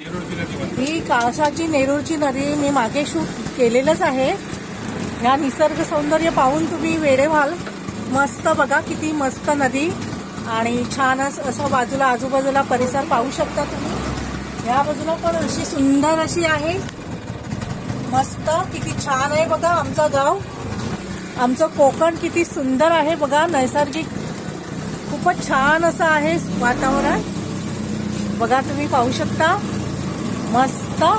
ही काळसाची नेरूरची नदी मी मागे शूट केलेलंच आहे. या निसर्ग सौंदर्य पाहून तुम्ही वेडे व्हाल. मस्त बघा किती मस्त नदी आणि छान असं बाजूला आजूबाजूला परिसर पाहू शकता तुम्ही. या बाजूला पण अशी सुंदर अशी आहे. मस्त किती छान आहे बघा आमचं गाव. आमचं कोकण किती सुंदर आहे बघा नैसर्गिक. खूपच छान असं आहे वातावरण. बघा तुम्ही पाहू शकता. होता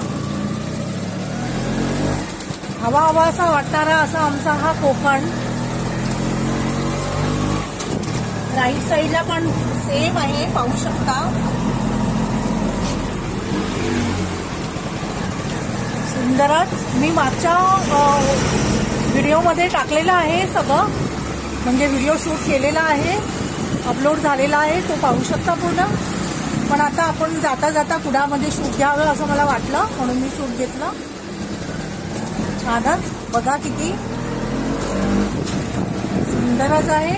हवा हवा असा वाटणारा असा आमचा हा कोकण. राईट साईडला पण सेम आहे पाहू शकता. सुंदरच. मी मागच्या व्हिडिओमध्ये टाकलेलं आहे सगळं. म्हणजे व्हिडिओ शूट केलेला आहे अपलोड झालेला आहे तो पाहू शकता पूर्ण. पण आता आपण जाता जाता कुडामध्ये शूट घ्यावं असं मला वाटलं म्हणून मी शूट घेतलं. छानच. बघा किती सुंदरच आहे.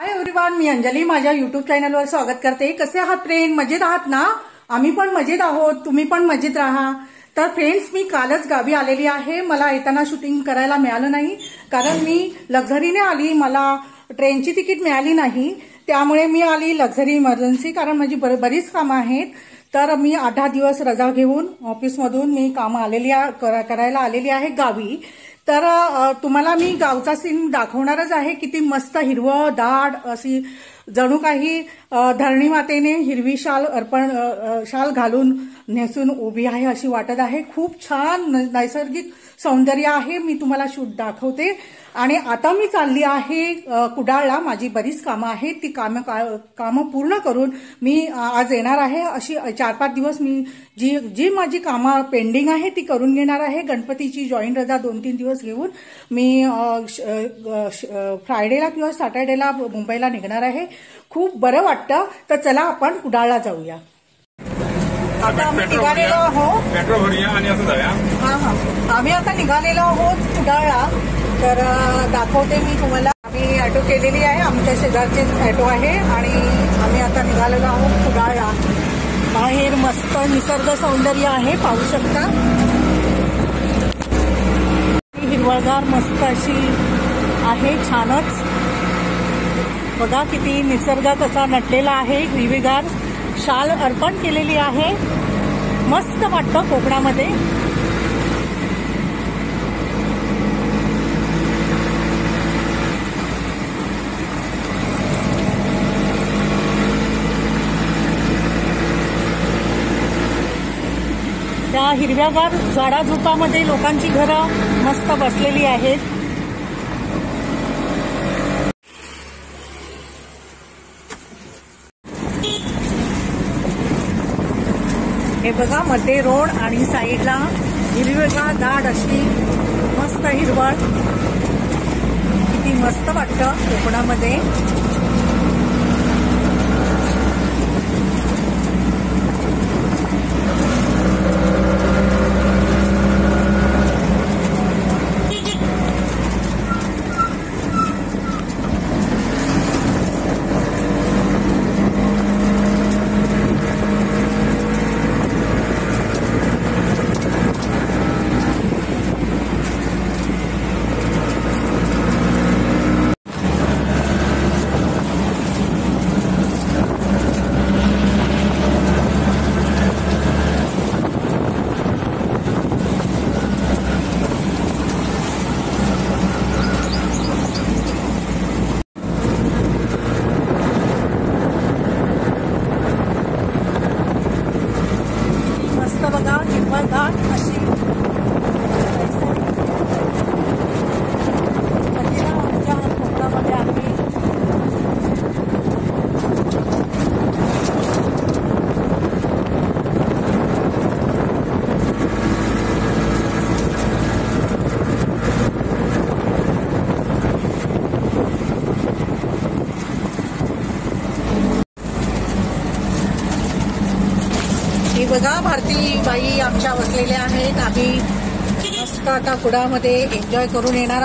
हाय एव्हरीवन मी अंजली. माझ्या युट्यूब चॅनलवर स्वागत करते. कसे आहात फ्रेंड मजेत आहात ना? आम्ही पण मजेत आहोत. तुम्ही पण मजेत राहा. तर फ्रेंड्स मी कालच गावी आलेली आहे. मला येताना शूटिंग करायला मिळालं नाही. कारण मी लक्झरीने आली. मला ट्रेनची तिकीट मिळाली नाही. त्यामुळे मी आली लक्झरी इमर्जन्सी कारण माझी बर- बरीच कामं आहेत. तर मी आठ दहा दिवस रजा घेऊन ऑफिसमधून मी कामं आलेली करा- करायला आलेली आहे गावी. तर तुम्हाला मी गावचा सीन दाखवणारच आहे. किती मस्त हिरवं दाट अशी जणू काही धरणी मातेने हिरवी शाल अर्पण शाल घालून नेसून उभी आहे अशी वाटत आहे. खूप छान नैसर्गिक सौंदर्य आहे. मी तुम्हाला शूट दाखवते. आणि आता मी चालली आहे कुडाळला. माझी बरीच कामं आहेत. ती कामं का- कामं पूर्ण करून मी आज येणार आहे. अशी चार पाच दिवस मी जी जी माझी कामं पेंडिंग आहे ती करून घेणार आहे. गणपतीची जॉईन रजा दोन तीन दिवस घेऊन मी श- श- फ्रायडेला किंवा सॅटर्डेला मुंबईला निघणार आहे. खूप बरं वाटतं. तर चला आपण कुडाळला जाऊया. आता आम्ही निघालेलो आहोत. पेट्रोल भरूया आणि असं जाऊया. हा हा. आम्ही आता निघालेलो आहोत कुडाळला. तर दाखवते मी तुम्हाला. आम्ही ऑटो केलेली आहे. आमच्या शेजारचेच ऑटो आहे आणि आम्ही आता निघालेलो आहोत कुडाळला. बाहेर मस्त निसर्ग सौंदर्य आहे पाहू शकता. हिरवळगार मस्त अशी आहे छानच. बघा किती निसर्ग कसा नटलेला आहे. हिरवीगार शाल अर्पण केलेली आहे. मस्त वाटतं कोकणामध्ये. त्या हिरव्यागार झाडाझुपामध्ये लोकांची घरं मस्त बसलेली आहेत. हे बघा मध्ये रोड आणि साईडला हिरवेगा दाट अशी मस्त हिरवळ. किती मस्त वाटतं कोकणामध्ये. मस्त बघा हिरवळगार अशी मंदिरं आमच्या कोकणामध्ये आहे ही भारती बाई आमच्या बसलेल्या आहेत. आम्ही मस्त आता कुडामध्ये एन्जॉय करून येणार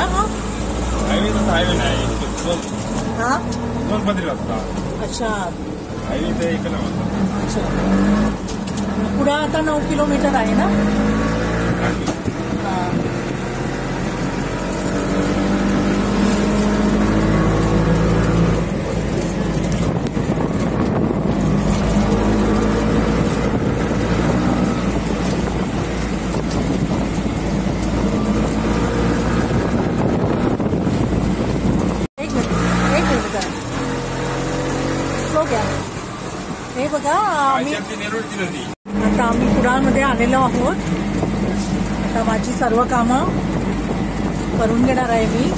ना हा? हायवे तसा हायवे नाही दोन हा? दोन पदरी रस्ता. अच्छा. हायवे ते एक अच्छा. पुढे आता नऊ किलोमीटर आहे ना? हे बघा आम्ही आता आम्ही कुडाळमध्ये आलेलो आहोत. आता माझी सर्व कामं करून घेणार आहे मी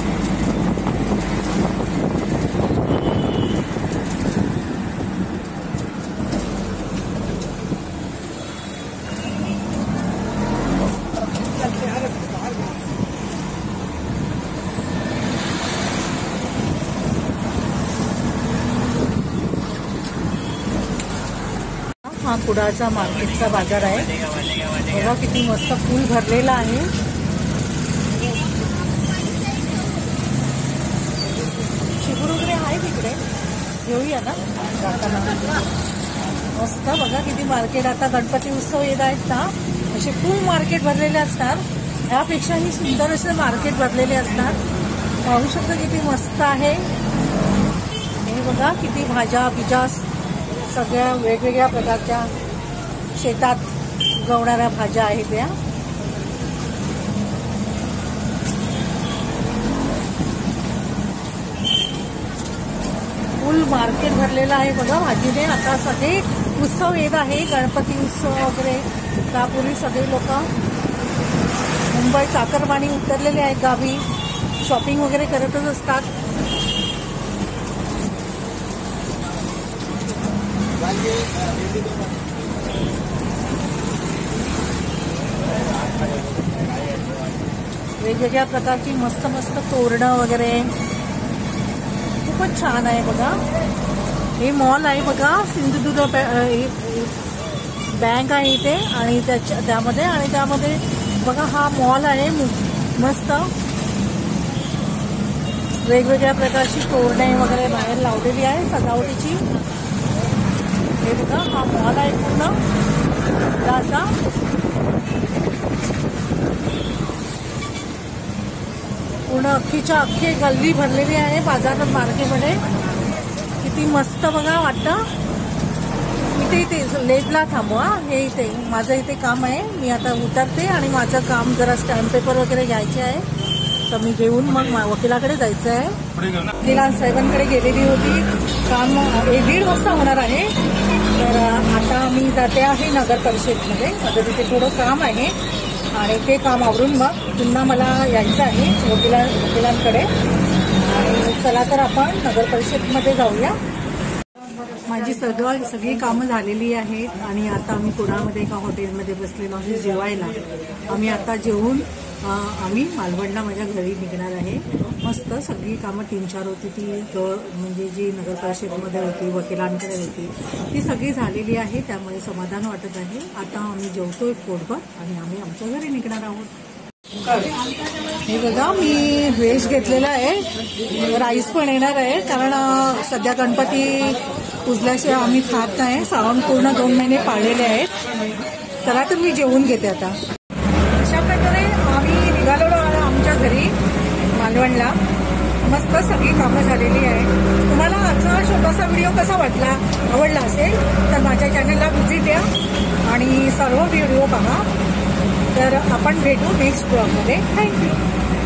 हा कुडाळचा मार्केटचा बाजार आहे. बघा किती मस्त फुल भरलेला आहे. शिबूर वगैरे आहे तिकडे. घेऊया ना. जाताना. मस्त बघा किती मार्केट. आता गणपती उत्सव येत आहेत ना. असे फुल मार्केट भरलेले असणार. ह्यापेक्षाही सुंदर असे मार्केट भरलेले असणार. पाहू शकता किती मस्त आहे. हे बघा किती भाज्या बिजा सगळ्या वेगवेगळ्या प्रकारच्या शेतात उगवणाऱ्या भाज्या आहेत त्या. फुल मार्केट भरलेलं आहे बघा भाजीने. आता सगळे उत्सव येत आहे. गणपती उत्सव वगैरे. त्यापूर्वी सगळे लोक मुंबई चाकरमानी उतरलेले आहेत. गावी शॉपिंग वगैरे करतच असतात. वेगवेगळ्या प्रकारची मस्त मस्त तोरणं वगैरे. खूपच छान आहे बघा. हे मॉल आहे बघा. सिंधुदुर्ग बँक आहे इथे आणि त्याच्या त्यामध्ये आणि त्यामध्ये बघा हा मॉल आहे. मस्त. वेगवेगळ्या प्रकारची तोरणे वगैरे बाहेर लावलेली आहे. सजावटीची. हे बघा हा मॉल आहे पूर्ण. पूर्ण अख्खीच्या अख्खी गल्ली भरलेली आहे बाजार मार्केटमध्ये. किती मस्त बघा वाटतं. इथे इथे लेटला थांबवा हे. इथे माझं इथे काम आहे. मी आता उतरते आणि माझं काम जरा स्टॅम्प पेपर वगैरे घ्यायचे आहे. तर मी घेऊन मग वकिलाकडे जायचं आहे. वकिला साहेबांकडे गेलेली होती. काम एक दीड वाजता होणार आहे. तर आता मी जाते आहे नगर परिषदमध्ये. माझं तिथे थोडं काम आहे आणि ते काम आवरून मग पुन्हा मला यायचं आहे वकिला वकिलांकडे. आणि चला तर आपण नगर परिषदमध्ये जाऊया. माझी सगळं सगळी कामं झालेली आहेत आणि आता आम्ही कुणामध्ये एका हॉटेलमध्ये बसलेलो आहे जेवायला. आम्ही आता जेवून आम्ही मालवणला माझ्या घरी निघणार आहे. मस्त सगळी कामं तीन चार होती. ती म्हणजे जी नगर परिषदेमध्ये होती वकिलांकडे होती ती सगळी झालेली आहे. त्यामुळे समाधान वाटत आहे. आता आम्ही जेवतोय पोटभर आणि आम्ही आमच्या घरी निघणार आहोत. हे बघा मी व्हेज घेतलेला आहे. राईस पण येणार आहे. कारण सध्या गणपती पुजल्याशिवाय आम्ही खात नाही. श्रावण पूर्ण दोन महिने पाळलेले आहेत. चला तर मी जेवून घेते आता अशा प्रकारे आम्ही निघालेलो आहे आमच्या घरी मालवणला मस्त सगळी कामं झालेली आहे तुम्हाला आजचा छोटासा व्हिडिओ कसा वाटला? आवडला असेल तर माझ्या चॅनलला व्हिजिट द्या आणि सर्व व्हिडिओ पहा. तर आपण भेटू नेक्स्ट ब्लॉगमध्ये थँक्यू